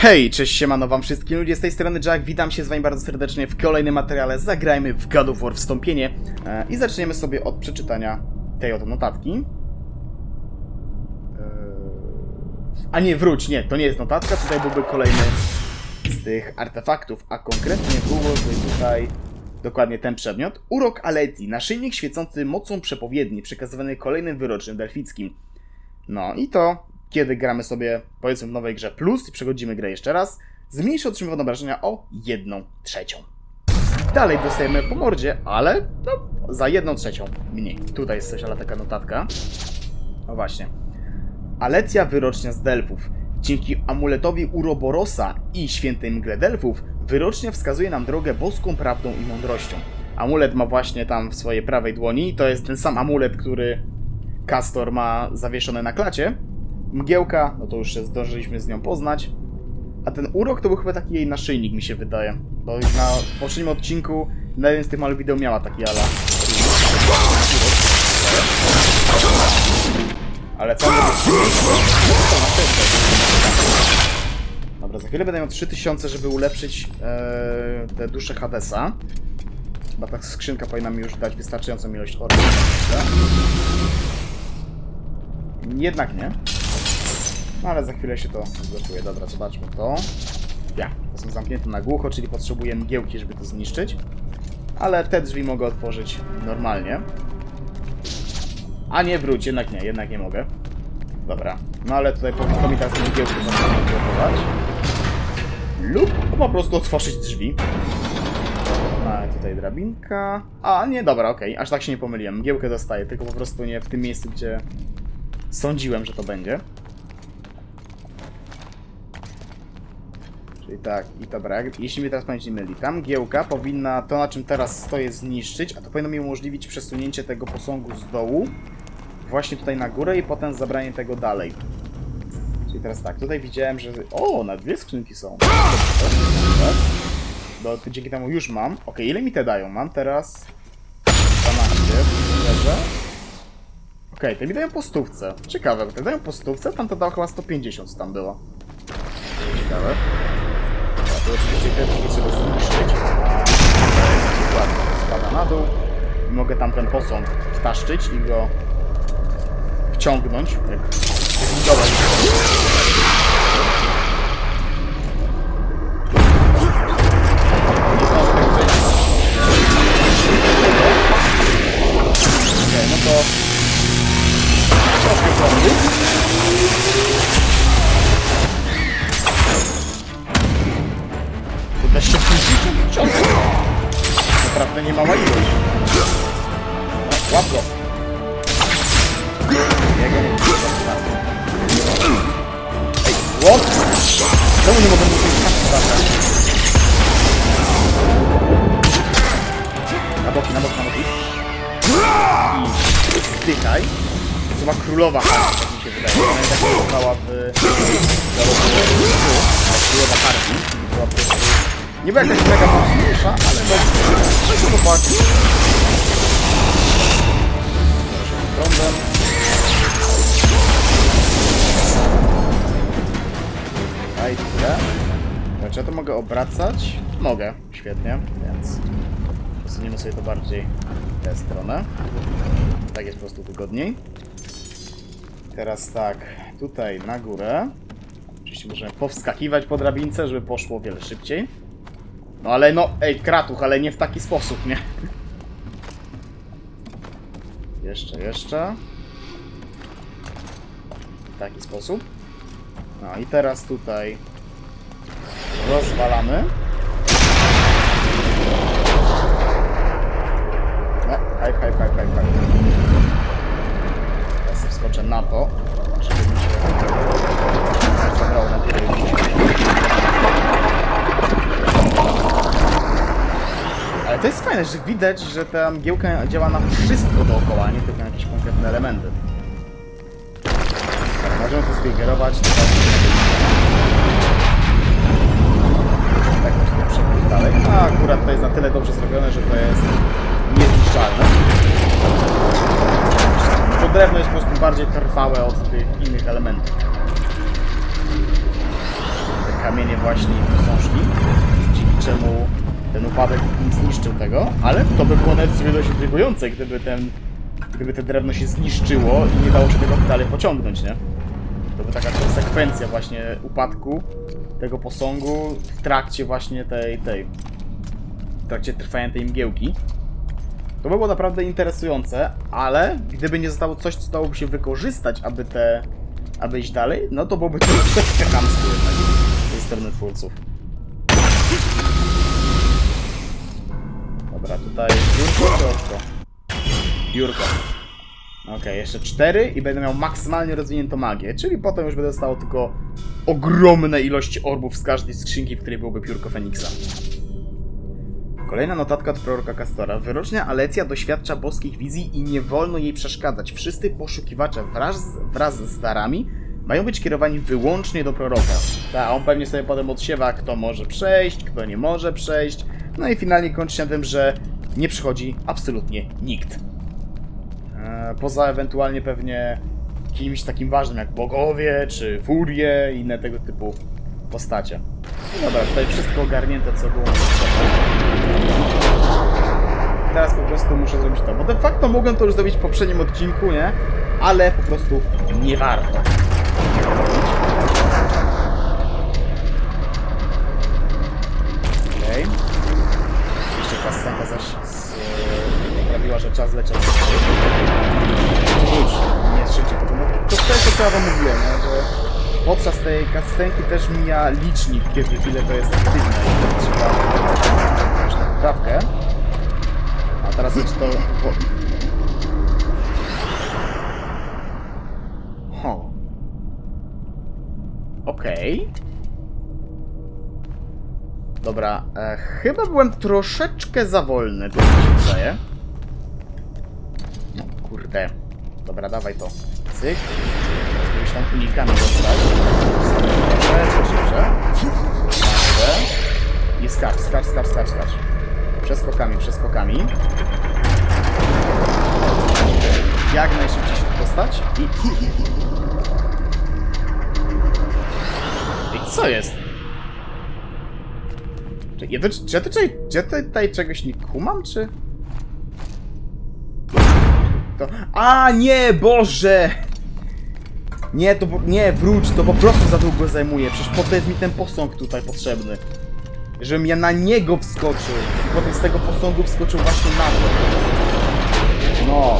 Hej, cześć, siemano wam wszystkim ludzie, z tej strony Jack, witam się z wami bardzo serdecznie w kolejnym materiale Zagrajmy w God of War Wstąpienie e, i zaczniemy sobie od przeczytania tej oto notatki. E, a nie, wróć, nie, to nie jest notatka, tutaj byłby kolejny z tych artefaktów, a konkretnie byłoby tutaj dokładnie ten przedmiot. Urok Aleti, naszyjnik świecący mocą przepowiedni, przekazywany kolejnym wyrocznym delfickim. No i to, kiedy gramy sobie, powiedzmy w nowej grze plus i przechodzimy grę jeszcze raz, zmniejszy otrzymywane obrażenia o 1 trzecią. Dalej dostajemy po mordzie, ale no, za 1 trzecią mniej. Tutaj jest coś, ale taka notatka. O właśnie. Alecja wyrocznia z Delfów. Dzięki amuletowi Uroborosa i świętej mgle Delfów, wyrocznia wskazuje nam drogę boską prawdą i mądrością. Amulet ma właśnie tam w swojej prawej dłoni. To jest ten sam amulet, który Castor ma zawieszony na klacie. Mgiełka, no to już się zdążyliśmy z nią poznać. A ten urok to był chyba taki jej naszyjnik, mi się wydaje. Bo na poprzednim odcinku na jednym z tych małych wideo miała taki ala. Ale cały Dobra, za chwilę będę miał 3000, żeby ulepszyć e, te dusze Hadesa. Chyba ta skrzynka powinna mi już dać wystarczającą ilość orków. Jednak nie. No ale za chwilę się to zgotuje. Dobra, zobaczmy to. Ja, to są zamknięte na głucho, czyli potrzebuję mgiełki, żeby to zniszczyć. Ale te drzwi mogę otworzyć normalnie. A nie, wróć, jednak nie, jednak nie mogę. Dobra, no ale tutaj powinno mi teraz te mgiełki można odblokować. Lub po prostu otworzyć drzwi. Mamy tutaj drabinka. A, nie, dobra, okej, okay. aż tak się nie pomyliłem. Mgiełkę dostaję, tylko po prostu nie w tym miejscu, gdzie sądziłem, że to będzie. Czyli tak, i dobra, jeśli mnie teraz pamięć nie myli, tam giełka powinna to, na czym teraz stoję, zniszczyć, a to powinno mi umożliwić przesunięcie tego posągu z dołu właśnie tutaj na górę i potem zabranie tego dalej. Czyli teraz tak, tutaj widziałem, że... O, na dwie skrzynki są. Bo dzięki temu już mam. Ok, ile mi te dają? Mam teraz 12, dobrze? Ok, te mi dają po stówce. Ciekawe, te dają po stówce, tam to dało chyba 150 tam było. Ciekawe. To oczywiście te drzwi trzeba zniszczyć. Dokładnie, spada na dół. I mogę tam ten posąg wtaszczyć i go wciągnąć. Zbudować. Okej, no to troszkę prądu. Kurde, 70 ciosów. Naprawdę nie mała ilość. Łap go. Jego nie Ej, what? Czemu nie mogę mu tej kasy zabrać? Na boki, na boki, na boki. I zdychaj. To chyba królowa harki, tak mi się wydaje. Ona tak się w... Królowa harki. Była po prostu... Nie była jakaś mega mocniejsza, ale no... No to zobaczyć. Prądem. I tyle. Czy ja to mogę obracać? Mogę, świetnie, więc przesuniemy sobie to bardziej w tę stronę. Tak jest po prostu wygodniej. Teraz tak, tutaj na górę. Oczywiście możemy powskakiwać po drabince, żeby poszło o wiele szybciej. No ale no, ej, kratuch, ale nie w taki sposób, nie? Jeszcze, jeszcze. W taki sposób. No i teraz tutaj rozwalamy. No, hype, hype, hype, hype, hype. Teraz wskoczę na to, żeby mi się zabrało na tyle To jest fajne, że widać, że ta mgiełka działa na wszystko dookoła, nie tylko na jakieś konkretne elementy. Możemy to sfigurować. Tak, możemy przejść dalej. A akurat to jest na tyle dobrze zrobione, że to jest niezniszczalne. To drewno jest po prostu bardziej trwałe od tych innych elementów. Te kamienie właśnie posążki, dzięki czemu ten upadek nie zniszczył tego, ale to by było nawet sobie dość intrygujące, gdyby ten, gdyby te drewno się zniszczyło i nie dało się tego dalej pociągnąć, nie? To by taka konsekwencja właśnie upadku tego posągu w trakcie właśnie tej, tej, w trakcie trwania tej mgiełki. To by było naprawdę interesujące, ale gdyby nie zostało coś, co dałoby się wykorzystać, aby te, aby iść dalej, no to byłoby to troszeczkę chamskie jednak z tej strony twórców. Dobra, tutaj Jurko czy Oczko? Jurko. Okej, jeszcze cztery i będę miał maksymalnie rozwiniętą magię, czyli potem już będę dostało tylko ogromne ilości orbów z każdej skrzynki, w której byłoby piórko Feniksa. Kolejna notatka od proroka Castora. Wyrocznia Alecja doświadcza boskich wizji i nie wolno jej przeszkadzać. Wszyscy poszukiwacze wraz, wraz z darami mają być kierowani wyłącznie do proroka. Tak, on pewnie sobie potem odsiewa, kto może przejść, kto nie może przejść. No i finalnie kończy się na tym, że nie przychodzi absolutnie nikt. E, Poza ewentualnie pewnie kimś takim ważnym jak bogowie, czy furie i inne tego typu postacie. No dobra, tutaj wszystko ogarnięte, co było. Teraz po prostu muszę zrobić to, bo de facto mogłem to już zrobić w poprzednim odcinku, nie? Ale po prostu nie warto. Okej. Oczywiście kasenka zaś z, że czas leciał. Już, nie jest szybciej, bo to, to też co ja wam mówiłem, nie? że podczas tej kastenki też mija licznik, kiedy ile to jest aktywne trzeba już poprawkę. A teraz jeszcze to... Ho. Okej. Dobra, e, chyba byłem troszeczkę za wolny, to mi się wydaje. Kurde. Dobra, dawaj to. Cyk. Żebyś tam unikami dostać. Dobrze. Dobrze. I skacz, skacz, skacz, skacz, skacz. Przeskokami, przeskokami. Jak najszybciej się dostać. I... I co jest? Czy ja, to, czy, ja tutaj, czy ja tutaj czegoś nie kumam, czy... To... A, nie, Boże! Nie, to nie, wróć, to po prostu za długo zajmuje. Przecież po to jest mi ten posąg tutaj potrzebny. Żebym ja na niego wskoczył. I potem z tego posągu wskoczył właśnie na to. No.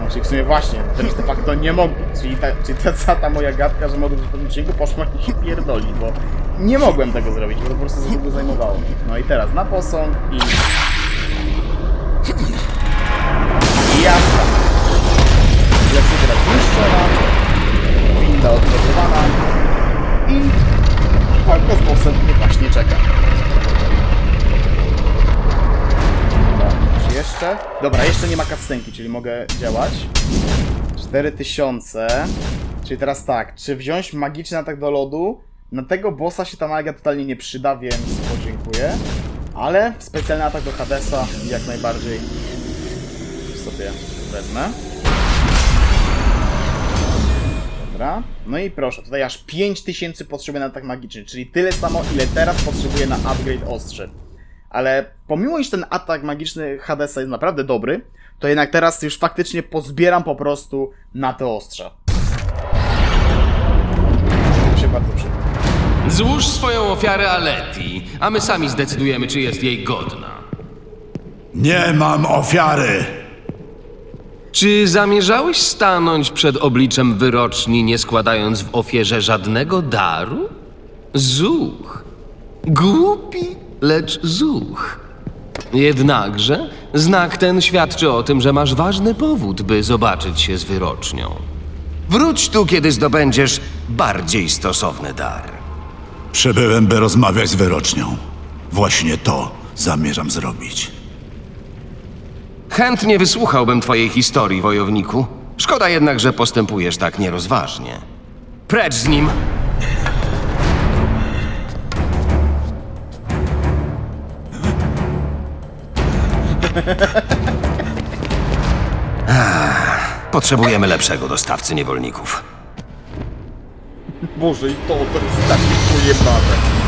No, czyli w sumie właśnie, też de facto nie mogę. Czyli ta, czyli ta ta moja gadka, że być w odcinku, poszła i się pierdoli, bo nie mogłem tego zrobić, bo to po prostu za długo zajmowało. No i teraz na posąg. I Lecę teraz zniszczona, winda odblokowana i walka z bossem mnie właśnie czeka. Dobra, jeszcze? Dobra, jeszcze nie ma kastenki, czyli mogę działać. 4000. Czyli teraz tak, czy wziąć magiczny atak do lodu? Na tego bossa się ta magia totalnie nie przyda, więc podziękuję. Ale specjalny atak do Hadesa jak najbardziej sobie wezmę. Dobra. No i proszę, tutaj aż 5000 potrzebuję na atak magiczny, czyli tyle samo, ile teraz potrzebuję na upgrade ostrze. Ale pomimo, iż ten atak magiczny Hadesa jest naprawdę dobry, to jednak teraz już faktycznie pozbieram po prostu na te ostrza. To się bardzo przyda. Złóż swoją ofiarę Aleti, a my sami zdecydujemy, czy jest jej godna. Nie mam ofiary! Czy zamierzałeś stanąć przed obliczem wyroczni, nie składając w ofierze żadnego daru? Zuch. Głupi, lecz zuch. Jednakże znak ten świadczy o tym, że masz ważny powód, by zobaczyć się z wyrocznią. Wróć tu, kiedy zdobędziesz bardziej stosowny dar. Przybyłem, by rozmawiać z wyrocznią. Właśnie to zamierzam zrobić. Chętnie wysłuchałbym twojej historii, wojowniku. Szkoda jednak, że postępujesz tak nierozważnie. Precz z nim! Potrzebujemy lepszego dostawcy niewolników. Boże, i to, to jest takie pojebane.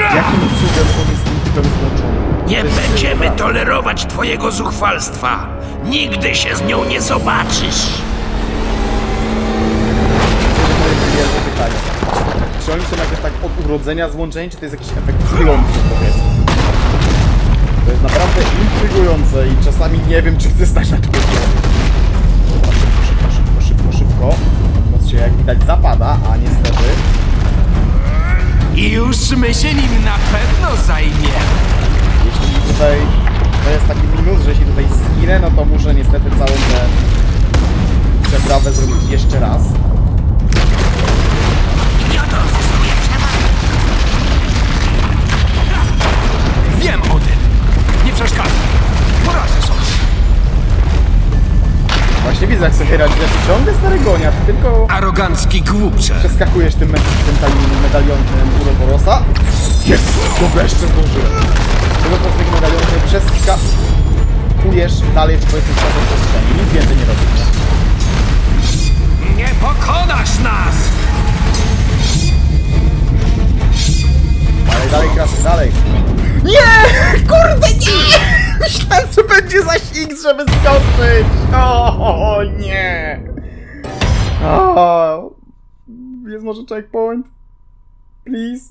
Jakim cudem on jest tym typem złączony? Nie będziemy pojebane. tolerować twojego zuchwalstwa. Nigdy się z nią nie zobaczysz. Czy oni są jakoś tak od urodzenia złączeni, czy to jest jakiś efekt wglądu, powiedzmy? To jest naprawdę intrygujące i czasami nie wiem, czy chcę stać na tym szybko, szybko, szybko, szybko, szybko. Noc się jak widać zapada, a niestety... My się nim na pewno zajmiemy. Jeśli tutaj... To jest taki minus, że jeśli tutaj skinę, no to muszę niestety całą tę przeprawę zrobić jeszcze raz. Wiem o tym. Nie przeszkadzaj. Poradzę sobie. Właśnie widzę, jak sobie radzi, ty ciągle stary gonia, ty tylko... Arogancki głupcze. Przeskakujesz tym, tym medalionem Uroborosa. Jest! Dobra, jeszcze zdążyłem. Tego po tych medalionów nie przeskakujesz dalej w powiedzmy czasem przestrzeni. Nic więcej nie robisz, nie? Nie pokonasz nas! Dalej, dalej, krasy, dalej. Nie! Kurde, nie! Myślałem, że będzie zaś X, żeby skoczyć. O, nie! O, jest może checkpoint? Please?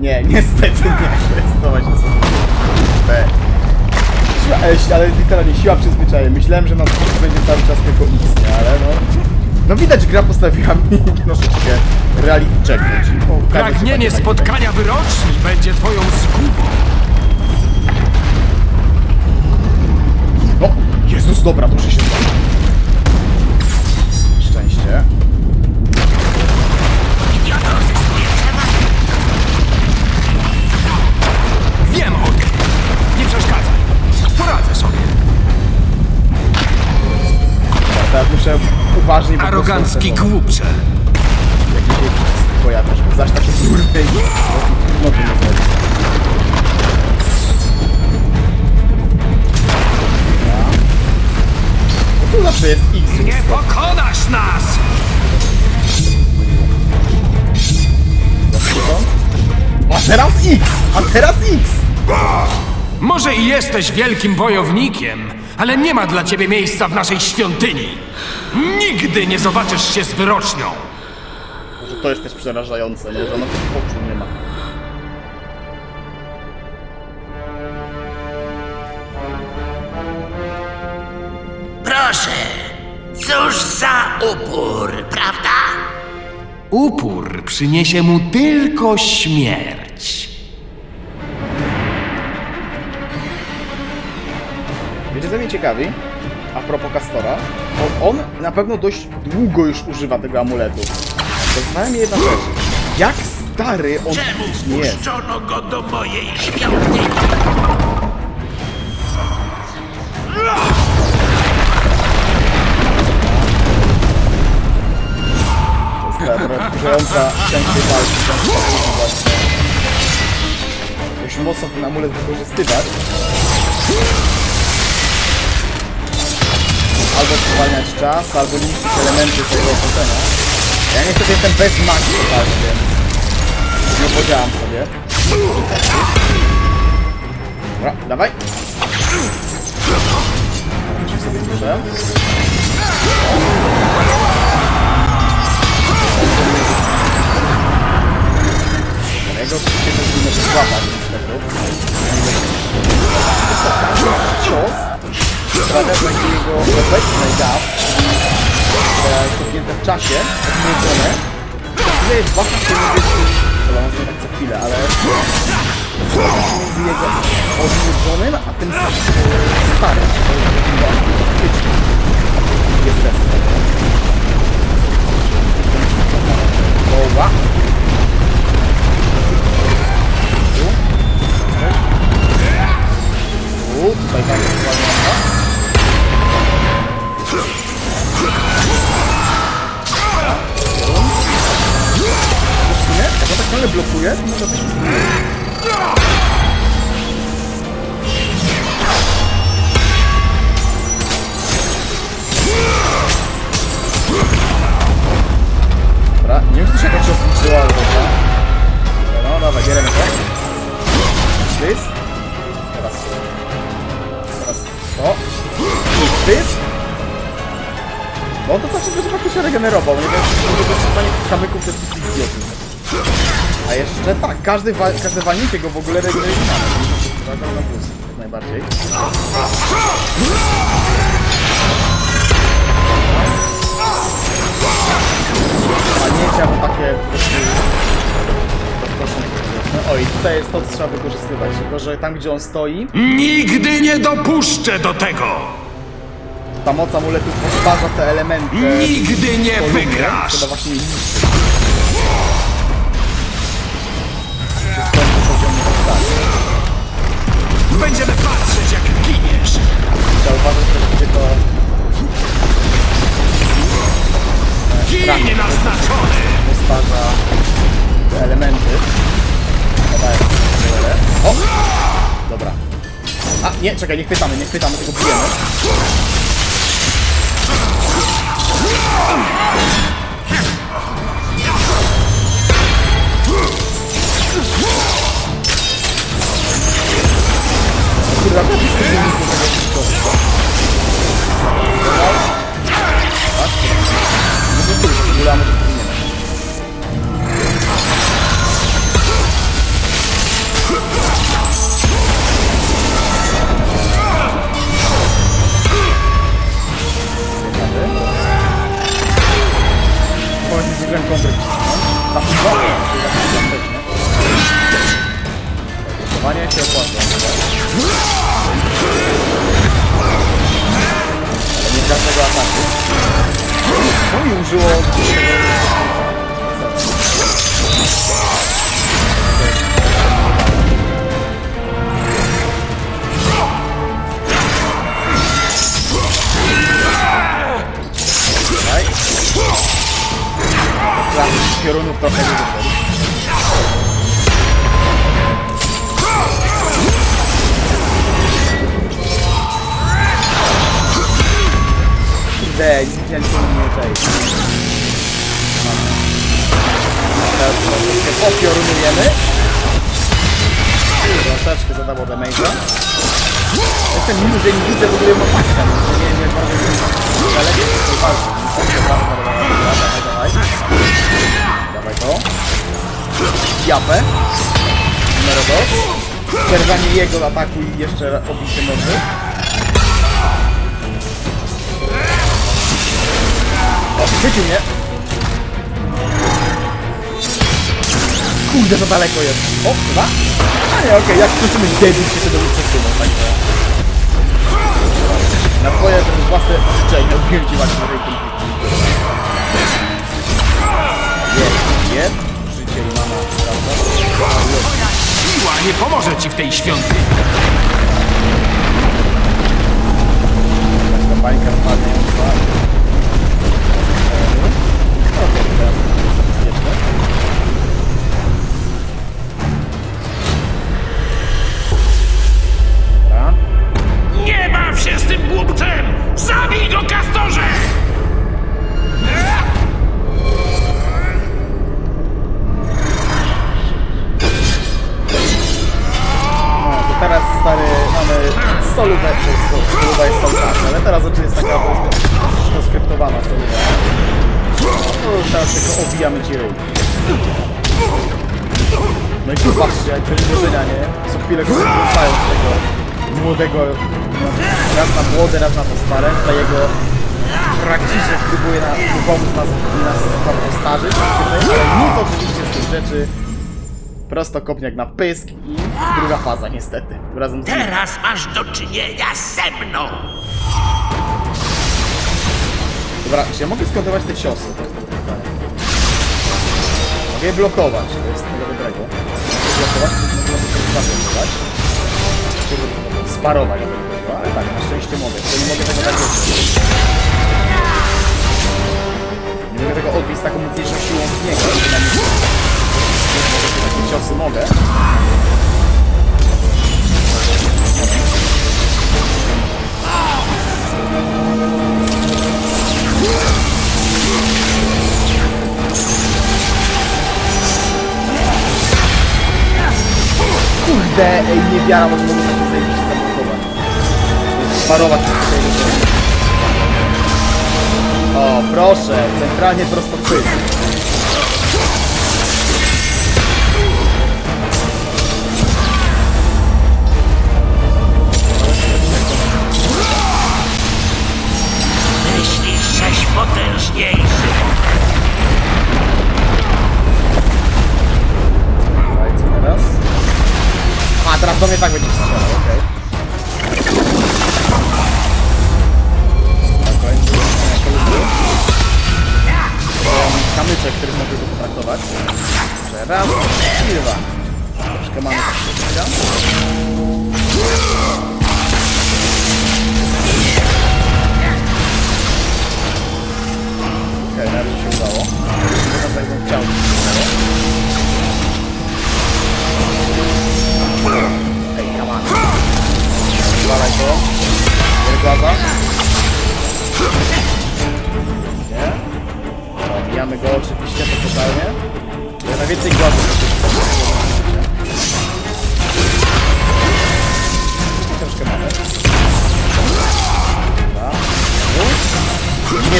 Nie, niestety nie. To właśnie co... Siła, e, ale literalnie siła przyzwyczajenia. Myślałem, że na skrót będzie cały czas tylko X, nie? Ale no... No widać, gra postawiła mi troszeczkę reality check, Pragnienie spotkania wyroczni będzie twoją zgubą. No, Jezus, dobra, to się się zda. Szczęście. Wiem o tym. Nie przeszkadzaj. Poradzę sobie. Teraz muszę po prostu Arogancki głupcze. Jak mi się pojawia, żeby zaś takie i... No to nie znajdę. No tu zawsze jest X. Nie pokonasz nas! A teraz X! A teraz X! Może i jesteś wielkim wojownikiem, ale nie ma dla ciebie miejsca w naszej świątyni. Nigdy nie zobaczysz się z wyrocznią. Może to jest też przerażające, no, że ona tych oczu nie ma. Proszę. Cóż za upór, prawda? Upór przyniesie mu tylko śmierć. Wiecie co mnie ciekawi? A propos Castora, to on na pewno dość długo już używa tego amuletu. Się jedna rzecz. Jak stary on Czemu jest? wpuszczono go do mojej świątyni? To jest ta wkurzająca część walki. Dość mocno ten amulet wykorzystywać. Albo spowalniać czas, albo niszczyć elementy tego otoczenia. Ja niestety jestem bez magii totalnie, więc nie podziałam sobie. Dobra, dawaj. Czy sobie muszę? Jego oczywiście też nie może złapać niestety. To każdy cios sprawia, że jego obecny gap, jest cofnięte w czasie, to chwilę jest właśnie się między... Dobra, może tak co chwilę, ale... Między jego odmierzonym, a tym starym. Każdy, wa każde walnięcie go w ogóle manę. To akurat na plus, jak najbardziej. Walnięcia to takie rozproszone. Oj, tutaj jest to, co trzeba wykorzystywać, tylko że tam, gdzie on stoi, Nigdy nie dopuszczę do tego! ta moc amuletu postarza te elementy. Nigdy nie wygrasz! Trzeba właśnie Ginie naznaczony! postarza te elementy. Cholerę. O! Dobra. A, nie, czekaj, nie chwytamy, nie chwytamy, tylko bijemy. Kurwa, to Kurde, nie widziałem co mnie tutaj. Teraz troszeczkę popiorunujemy. Troszeczkę zadało damage'a. Jestem miły, że nie widzę w ogóle mapaka. Nie, nie, bardzo nie. Ale lepiej to walczy. Dawaj, dawaj, dawaj. To. Japę. Numer dos. Przerwanie jego ataku i jeszcze obicie noży. Chwycił mnie. Kurde, za daleko jest. O, chyba? A nie, okej, jak skończymy debil, się to dobrze przesunął, także... Na twoje własne życzenia odbiłem ci właśnie na tej konflikcie. Jest. Życie i mana, prawda? Siła nie pomoże ci w tej świątyni! Kopniak na pysk i druga faza niestety. Razem z. Teraz masz do czynienia ze mną! Dobra, czy ja mogę skontrować te ciosy? To. Mogę je blokować, to jest tego dobrego. Mogę blokować, to mogę zablokować. Sparować, to ale tak, na szczęście mogę, tylko nie mogę tego tak. Nie mogę tego odbić z taką mocniejszą siłą z niego, ciosy mogę. Kurde, ej, nie wiara, to mogę takie zajebiście zablokować. To jest sparować. O, proszę, centralnie prosto pysk.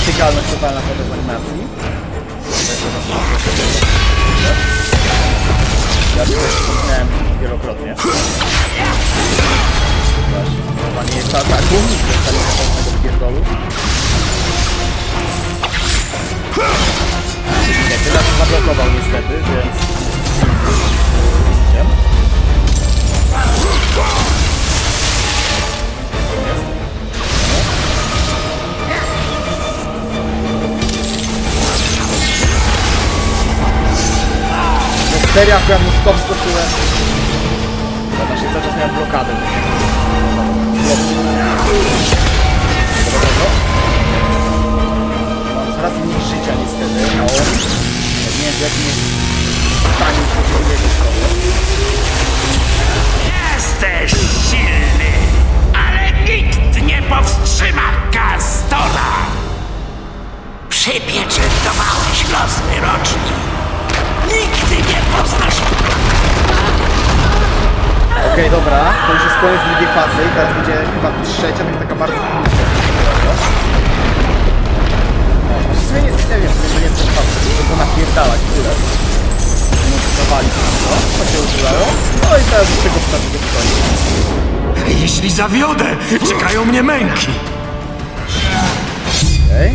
Nietykalność totalna podczas animacji. Ja to też wspomniałem wielokrotnie. Właśnie, chyba nie jest ataku, dostali tego pierdolu. Nie, tyle się zablokował niestety, więc... Widzicie? Serio, akurat mu w top skoczyłem. Dobra, się cały czas miałem blokadę. Mam coraz mniej życia niestety. Jak nie wiem jakim jest stanie potrzebuje koniec drugiej fazy i teraz będzie chyba trzecia, tak taka bardzo krótka. No, właściwie nie, nie wiem, czy nie trzecia faza, go napierdalać tyle. Nie na to, to się używają. No i teraz już tego do końca. Jeśli zawiodę, czekają mnie męki. Okej.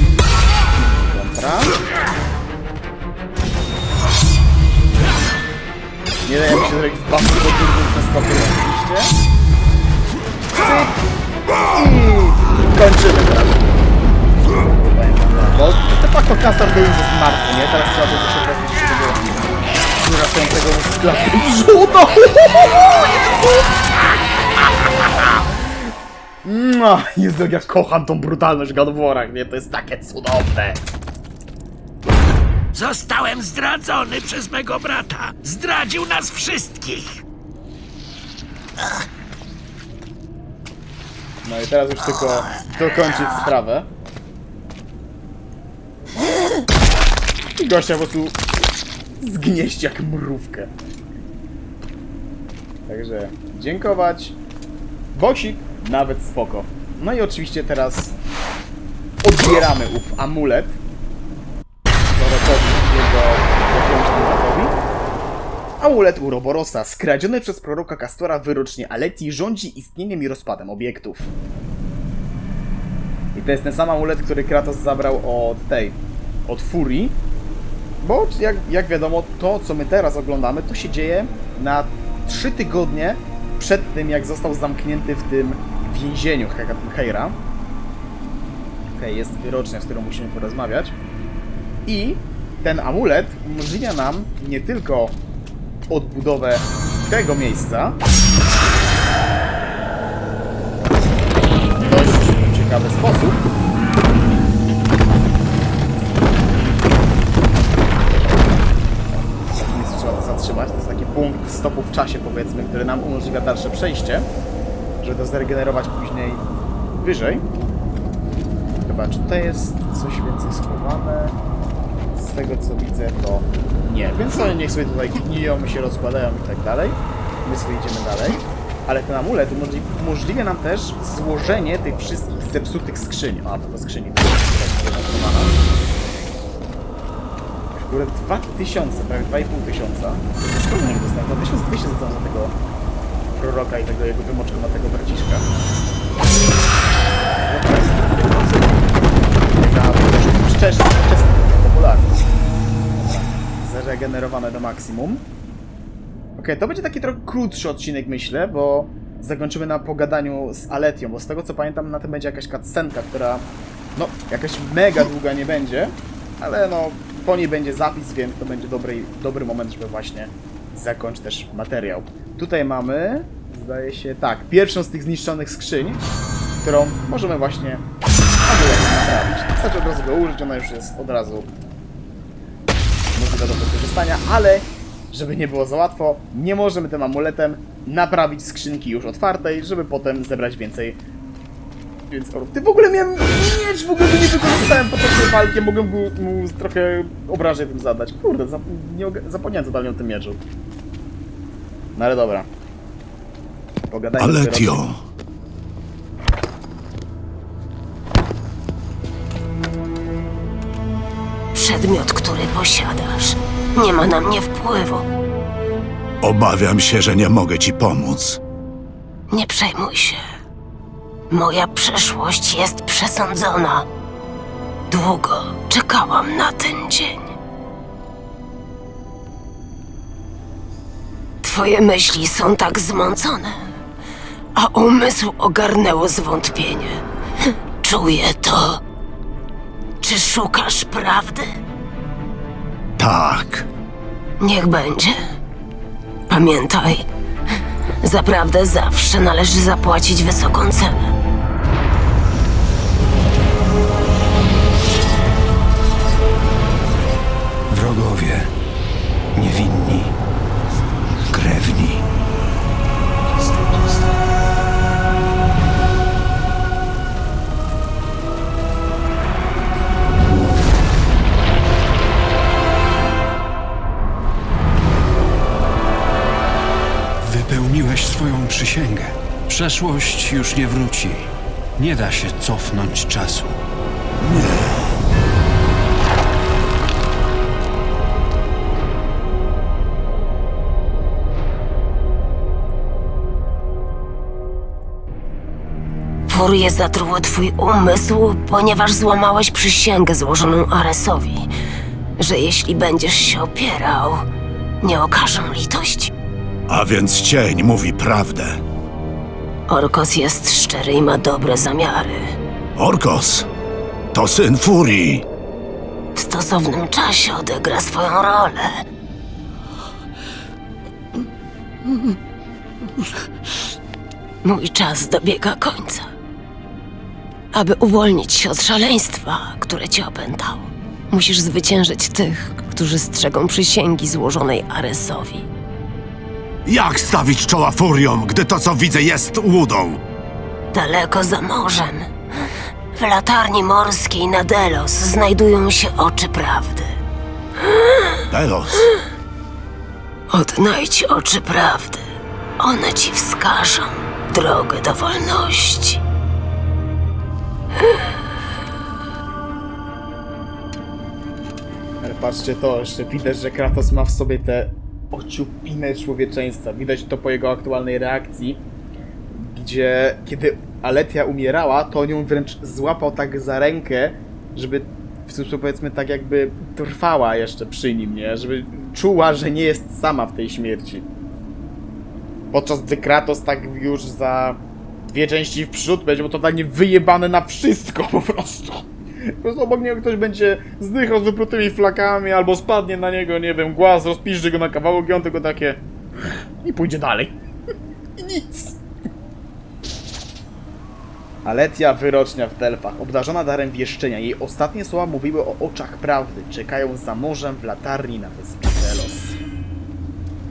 Kontra. Nie daje mi się zrobić w bafu do durnym przeskokiem oczywiście. Cyk. I kończymy teraz. Bo de facto Castor był już martwy, nie? Teraz trzeba będzie się pozbyć jeszcze tego wzrastającego mu sklepy brzucha. Mua, Jezu, jak ja kocham tą brutalność War'ach, nie? To jest takie cudowne. Zostałem zdradzony przez mego brata. Zdradził nas wszystkich. No i teraz już tylko dokończyć sprawę. I gościa po prostu zgnieść jak mrówkę. Także dziękować. Boksik nawet spoko. No i oczywiście teraz odbieramy ów amulet. Amulet Uroborosa, skradziony przez proroka Kastora wyrocznie Aleti, rządzi istnieniem i rozpadem obiektów. I to jest ten sam amulet, który Kratos zabrał od tej, od Furii. Bo jak, jak wiadomo, to co my teraz oglądamy, to się dzieje na trzy tygodnie przed tym, jak został zamknięty w tym więzieniu Heira. Okej, jest wyrocznia, z którą musimy porozmawiać. I ten amulet umożliwia nam nie tylko odbudowę tego miejsca. W dość ciekawy sposób. Miejscu trzeba zatrzymać. To jest taki punkt stopu w czasie, powiedzmy, który nam umożliwia dalsze przejście, żeby to zregenerować później wyżej. Chyba, czy tutaj jest coś więcej schowane? Z tego co widzę, to nie. Więc oni niech sobie tutaj gniją, się rozkładają i tak dalej. My sobie idziemy dalej. Ale ten amulet umożli umożliwia nam też złożenie tych wszystkich zepsutych skrzyń. A, to skrzyni. Kurde, 2000, prawie 2,5 tysiąca. Skąd nie dostałem? No 1200 za tego proroka i tego jego wymoczkomatego braciszka. Taka wczesna popularność. Zregenerowane do maksimum. Okej, to będzie taki trochę krótszy odcinek, myślę, bo zakończymy na pogadaniu z Aletią, bo z tego co pamiętam, na tym będzie jakaś cutscenka, która no, jakaś mega długa nie będzie, ale no, po niej będzie zapis, więc to będzie dobry, dobry moment, żeby właśnie zakończyć też materiał. Tutaj mamy, zdaje się, tak, pierwszą z tych zniszczonych skrzyń, którą możemy właśnie naprawić. Wystarczy od razu go użyć, ona już jest od razu możliwe do wykorzystania, ale żeby nie było za łatwo, nie możemy tym amuletem naprawić skrzynki już otwartej, żeby potem zebrać więcej więc orów. Ty w ogóle miałem miecz, w ogóle go nie wykorzystałem podczas tej walki, mogłem mu, mu trochę obrażeń tym zadać. Kurde, zap nie zapomniałem totalnie o tym mieczu. No ale dobra. Pogadajmy Aletio, Przedmiot, który posiadasz, nie ma na mnie wpływu. obawiam się, że nie mogę ci pomóc. Nie przejmuj się. Moja przeszłość jest przesądzona. Długo czekałam na ten dzień. Twoje myśli są tak zmącone, a umysł ogarnęło zwątpienie. Czuję to. Czy szukasz prawdy? Tak, Niech będzie. Pamiętaj, za prawdę zawsze należy zapłacić wysoką cenę. Wrogowie, niewinni, krewni. Przysięgę. Przeszłość już nie wróci. Nie da się cofnąć czasu. Furie zatruły twój umysł, ponieważ złamałeś przysięgę złożoną Aresowi, że jeśli będziesz się opierał, nie okażą litości. A więc cień mówi prawdę. Orkos jest szczery i ma dobre zamiary. Orkos, to syn Furii. W stosownym czasie odegra swoją rolę. Mój czas dobiega końca. Aby uwolnić się od szaleństwa, które cię opętało, musisz zwyciężyć tych, którzy strzegą przysięgi złożonej Aresowi. Jak stawić czoła Furiom, gdy to, co widzę, jest łudą? Daleko za morzem, w latarni morskiej na Delos znajdują się oczy prawdy. Delos, Odnajdź oczy prawdy. One ci wskażą drogę do wolności. Ale patrzcie to, jeszcze widać, że Kratos ma w sobie te ociupinę człowieczeństwa. Widać to po jego aktualnej reakcji, gdzie kiedy Aletia umierała, to on ją wręcz złapał tak za rękę, żeby w sposób powiedzmy tak jakby trwała jeszcze przy nim, nie? Żeby czuła, że nie jest sama w tej śmierci. Podczas gdy Kratos tak już za dwie części w przód będzie mu totalnie wyjebane na wszystko po prostu. Po prostu obok niego ktoś będzie zdychał z wyprutymi flakami, albo spadnie na niego, nie wiem, głaz, rozpiszczy go na kawałek i on tylko takie... I pójdzie dalej. I nic. Aletia wyrocznia w Delfach, obdarzona darem wieszczenia. Jej ostatnie słowa mówiły o oczach prawdy. Czekają za morzem w latarni na wyspie Delos.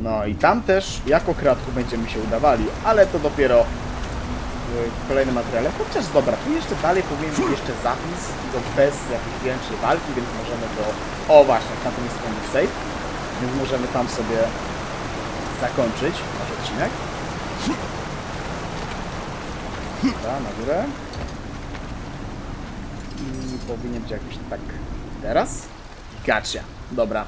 No i tam też jako kratku będziemy się udawali, ale to dopiero kolejnym materiale. Chociaż dobra, tu jeszcze dalej powinien być jeszcze zapis, to bez jakiejś większej walki, więc możemy to... O właśnie, na tym jest koniec save, więc możemy tam sobie zakończyć nasz odcinek. Dobra, na górę. I powinien być jakoś tak teraz. Gotcha. Dobra.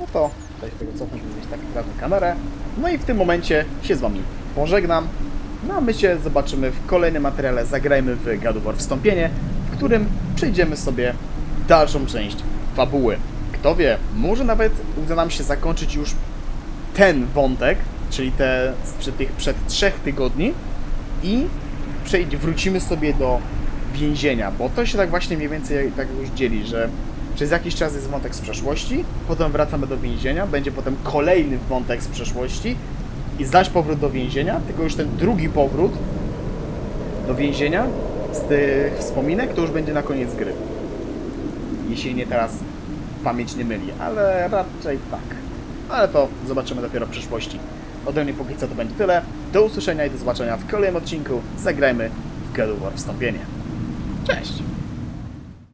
No to tutaj się tego cofnąć, żeby mieć tak prawą kamerę. No i w tym momencie się z wami pożegnam. No a my się zobaczymy w kolejnym materiale Zagrajmy w God of War Wstąpienie, w którym przejdziemy sobie dalszą część fabuły. Kto wie, może nawet uda nam się zakończyć już ten wątek, czyli te sprzed tych przed trzech tygodni i przejdzie, wrócimy sobie do więzienia, bo to się tak właśnie mniej więcej tak już dzieli, że przez jakiś czas jest wątek z przeszłości, potem wracamy do więzienia, będzie potem kolejny wątek z przeszłości i zaś powrót do więzienia, tylko już ten drugi powrót do więzienia z tych wspominek to już będzie na koniec gry. Jeśli nie teraz pamięć nie myli, ale raczej tak. Ale to zobaczymy dopiero w przyszłości. Ode mnie póki co to będzie tyle. Do usłyszenia i do zobaczenia w kolejnym odcinku. Zagrajmy w God War Wstąpienie. Cześć!